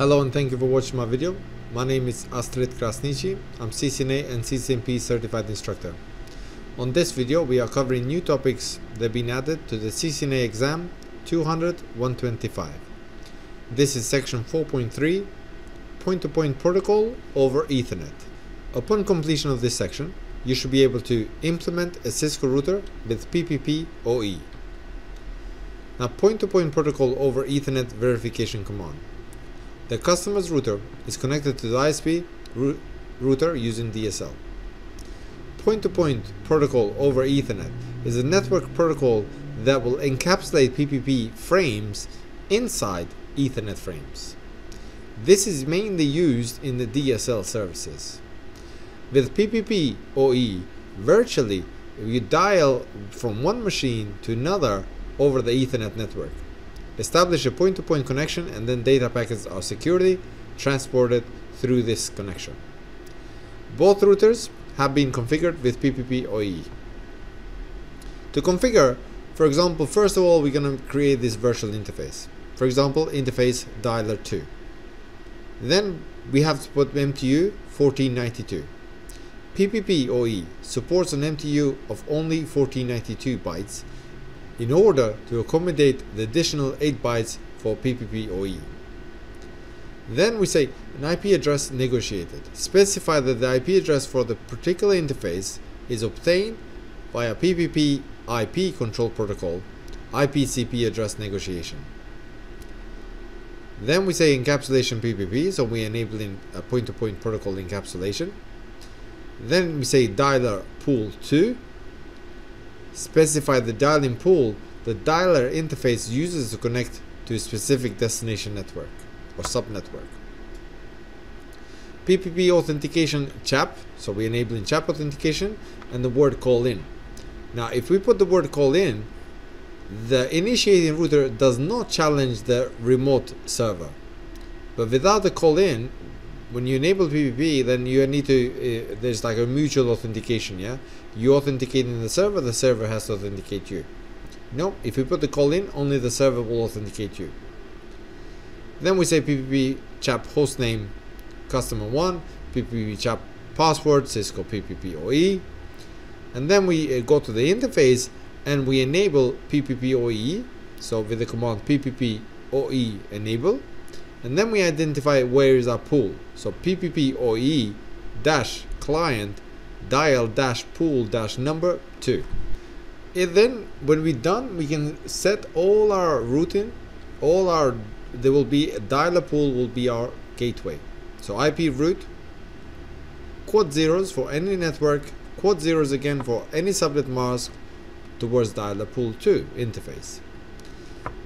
Hello and thank you for watching my video. My name is Astrit Krasniqi. I'm CCNA and CCNP certified instructor. On this video we are covering new topics that have been added to the CCNA exam 200-125. This is section 4.3 point-to-point protocol over Ethernet. Upon completion of this section, you should be able to implement a Cisco router with PPP OE. Now point-to-point protocol over Ethernet verification command. The customer's router is connected to the ISP router using DSL. Point-to-point -point protocol over Ethernet is a network protocol that will encapsulate PPP frames inside Ethernet frames. This is mainly used in the DSL services. With PPP OE, virtually you dial from one machine to another over the Ethernet network. Establish a point-to-point -point connection and then data packets are securely transported through this connection. Both routers have been configured with PPP OE. To configure, for example, first of all, we're going to create this virtual interface. For example, interface dialer 2. Then we have to put MTU 1492. PPP OE supports an MTU of only 1492 bytes in order to accommodate the additional 8 bytes for PPP OE. Then we say an IP address negotiated. Specify that the IP address for the particular interface is obtained via PPP IP control protocol IPCP address negotiation. Then we say encapsulation PPP, so we're enabling a point-to-point -point protocol encapsulation. Then we say dialer pool 2. Specify the dialing pool the dialer interface uses to connect to a specific destination network or subnetwork. PPP authentication CHAP, so we're enabling CHAP authentication and the word call in. Now if we put the word call in, the initiating router does not challenge the remote server. But without the call in, when you enable PPP, then you need to, uh, there's like a mutual authentication, yeah? You authenticate in the server, the server has to authenticate you. No, if you put the call in, only the server will authenticate you. Then we say PPP CHAP hostname customer 1, PPP CHAP password, Cisco PPP OE. And then we uh, go to the interface and we enable PPP OE. So with the command PPP OE enable and then we identify where is our pool. So ppp oe dash client dial dash pool dash number 2 and then when we're done we can set all our routing all our there will be a dialer pool will be our gateway. So ip route quad zeros for any network quad zeros again for any subnet mask towards dialer pool 2 interface.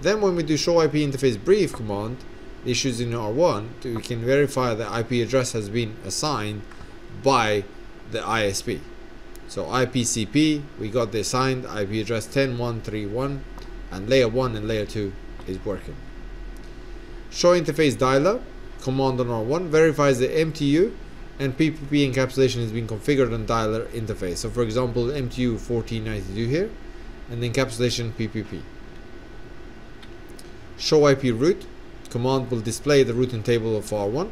Then when we do show ip interface brief command issues in R1, we can verify the IP address has been assigned by the ISP. So IPCP, we got the assigned IP address 10131 and layer 1 and layer 2 is working. Show interface dialer, command on R1 verifies the MTU and PPP encapsulation is being configured on dialer interface. So for example, MTU 1492 here and encapsulation PPP. Show IP route, command will display the routing table of R1.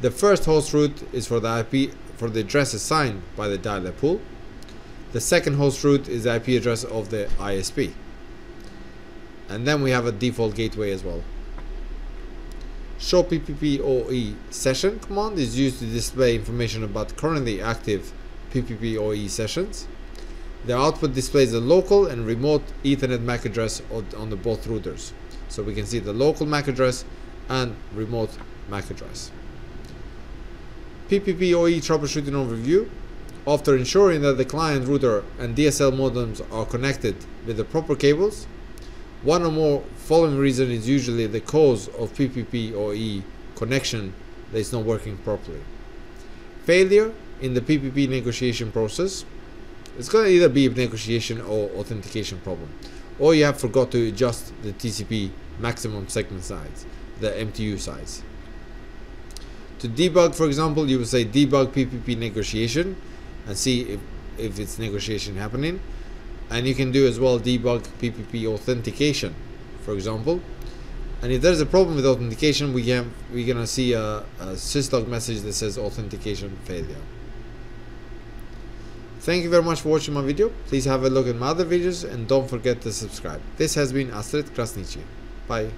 The first host route is for the IP for the address assigned by the dialer pool. The second host route is the IP address of the ISP. And then we have a default gateway as well. Show PPPoE session command is used to display information about currently active PPPoE sessions. The output displays the local and remote Ethernet MAC address on the both routers. So we can see the local MAC address and remote MAC address. PPPoE troubleshooting overview. After ensuring that the client router and DSL modems are connected with the proper cables, one or more following reason is usually the cause of PPPoE connection that is not working properly. Failure in the PPP negotiation process. It's going to either be a negotiation or authentication problem. Or you have forgot to adjust the TCP maximum segment size, the MTU size. To debug, for example, you will say debug PPP negotiation and see if, if it's negotiation happening. And you can do as well debug PPP authentication, for example. and if there's a problem with authentication we can we're gonna see a, a syslog message that says authentication failure Thank you very much for watching my video. Please have a look at my other videos and don't forget to subscribe. This has been Astrit Krasniqi. Bye.